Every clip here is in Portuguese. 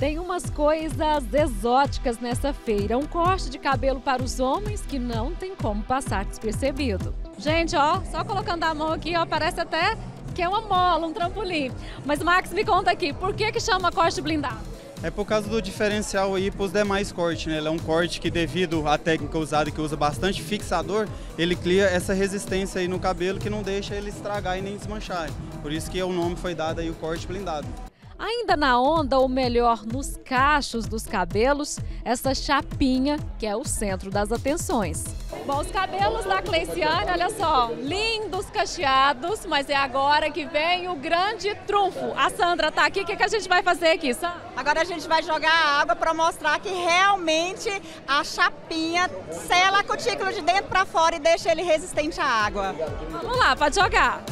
Tem umas coisas exóticas nessa feira. Um corte de cabelo para os homens que não tem como passar despercebido. Gente, ó, só colocando a mão aqui, ó, parece até que é uma mola, um trampolim. Mas Max, me conta aqui, por que que chama corte blindado? É por causa do diferencial aí para os demais cortes, né? Ele é um corte que devido à técnica usada que usa bastante fixador, ele cria essa resistência aí no cabelo que não deixa ele estragar e nem desmanchar. Por isso que o nome foi dado aí o corte blindado. Ainda na onda, ou melhor, nos cachos dos cabelos, essa chapinha que é o centro das atenções. Bom, os cabelos da Cleiciane, olha só, lindos, cacheados, mas é agora que vem o grande trunfo. A Sandra está aqui, o que, que a gente vai fazer aqui, Sandra? Agora a gente vai jogar água para mostrar que realmente a chapinha sela a cutícula de dentro para fora e deixa ele resistente à água. Vamos lá, pode jogar.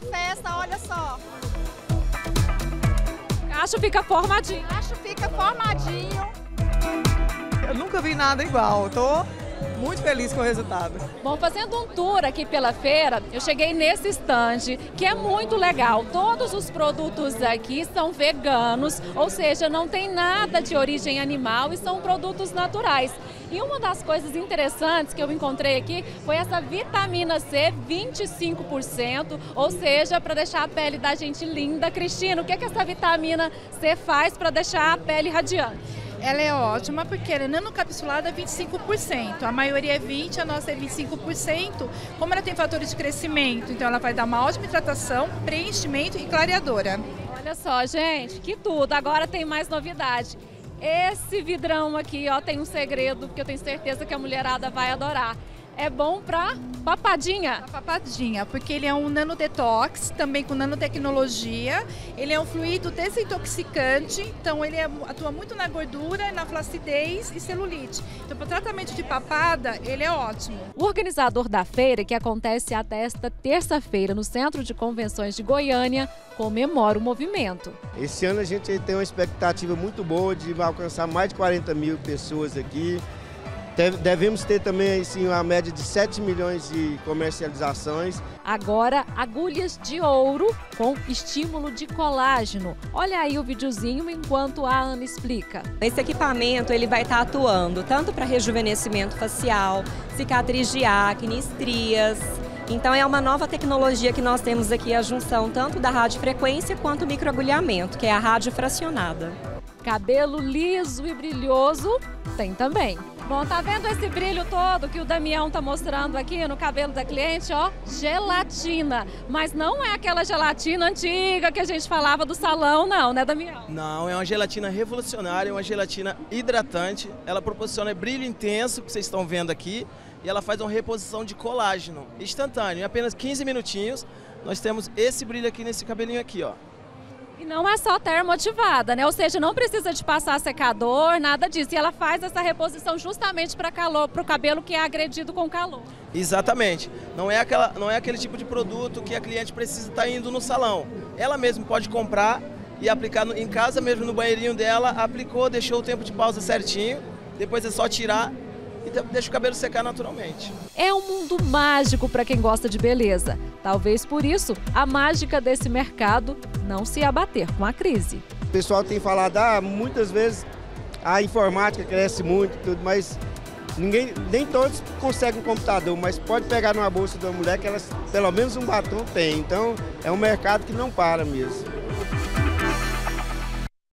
Festa, olha só. Acho fica formadinho. Acho fica formadinho. Eu nunca vi nada igual. Tô muito feliz com o resultado. Bom, fazendo um tour aqui pela feira, eu cheguei nesse stand que é muito legal. Todos os produtos aqui são veganos, ou seja, não tem nada de origem animal e são produtos naturais. E uma das coisas interessantes que eu encontrei aqui foi essa vitamina C, 25%, ou seja, para deixar a pele da gente linda. Cristina, o que, é que essa vitamina C faz para deixar a pele radiante? ela é ótima porque ela é nanocapsulada 25%. A maioria é 20%, a nossa é 25%. Como ela tem fatores de crescimento, então ela vai dar uma ótima hidratação, preenchimento e clareadora. Olha só, gente, que tudo. Agora tem mais novidade. Esse vidrão aqui, ó, tem um segredo que eu tenho certeza que a mulherada vai adorar é bom para papadinha. Pra papadinha, porque ele é um nanodetox, também com nanotecnologia. Ele é um fluido desintoxicante, então ele é, atua muito na gordura, na flacidez e celulite. Então, para tratamento de papada, ele é ótimo. O organizador da feira, que acontece até esta terça-feira no Centro de Convenções de Goiânia, comemora o movimento. Esse ano a gente tem uma expectativa muito boa de alcançar mais de 40 mil pessoas aqui. Devemos ter também assim, uma média de 7 milhões de comercializações. Agora, agulhas de ouro com estímulo de colágeno. Olha aí o videozinho enquanto a Ana explica. Esse equipamento ele vai estar atuando tanto para rejuvenescimento facial, cicatriz de acne, estrias, então é uma nova tecnologia que nós temos aqui, a junção tanto da radiofrequência quanto microagulhamento, que é a radiofracionada. Cabelo liso e brilhoso tem também. Bom, tá vendo esse brilho todo que o Damião tá mostrando aqui no cabelo da cliente, ó? Gelatina. Mas não é aquela gelatina antiga que a gente falava do salão, não, né, Damião? Não, é uma gelatina revolucionária, uma gelatina hidratante. Ela proporciona brilho intenso, que vocês estão vendo aqui, e ela faz uma reposição de colágeno instantâneo. Em apenas 15 minutinhos, nós temos esse brilho aqui nesse cabelinho aqui, ó. E não é só termoativada, né? Ou seja, não precisa de passar secador, nada disso. E ela faz essa reposição justamente para calor, para o cabelo que é agredido com calor. Exatamente. Não é, aquela, não é aquele tipo de produto que a cliente precisa estar tá indo no salão. Ela mesma pode comprar e aplicar em casa mesmo, no banheirinho dela, aplicou, deixou o tempo de pausa certinho, depois é só tirar e deixa o cabelo secar naturalmente. É um mundo mágico para quem gosta de beleza. Talvez por isso a mágica desse mercado não se abater com a crise. O pessoal tem falado, ah, muitas vezes a informática cresce muito, tudo, mas ninguém, nem todos conseguem um computador, mas pode pegar numa bolsa de uma mulher que elas, pelo menos um batom tem. Então é um mercado que não para mesmo.